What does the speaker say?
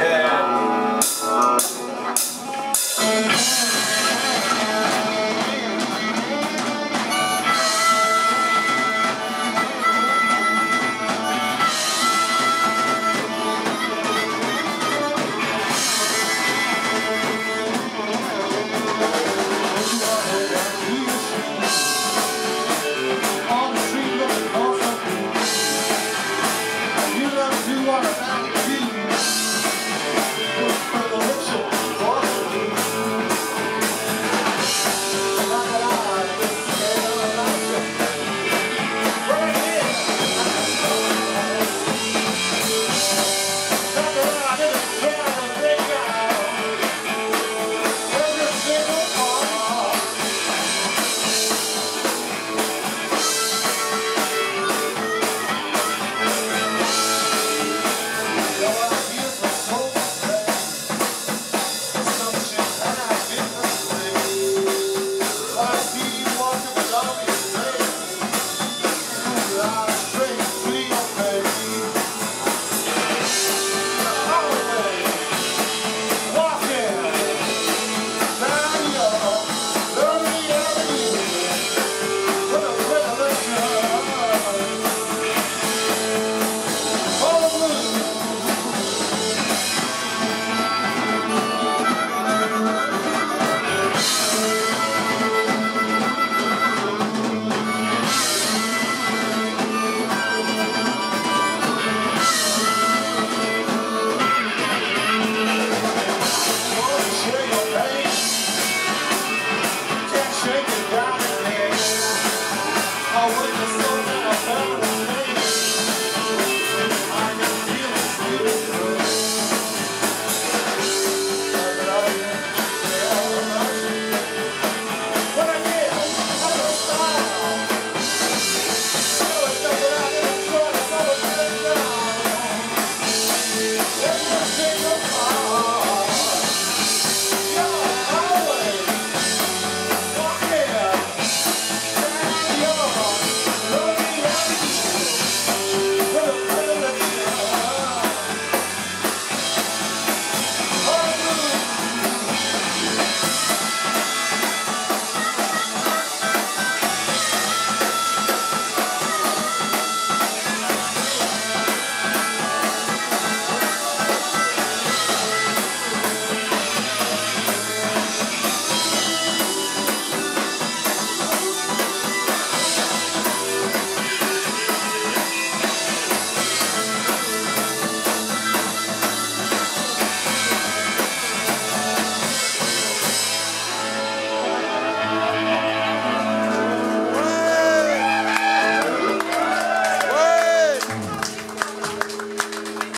예.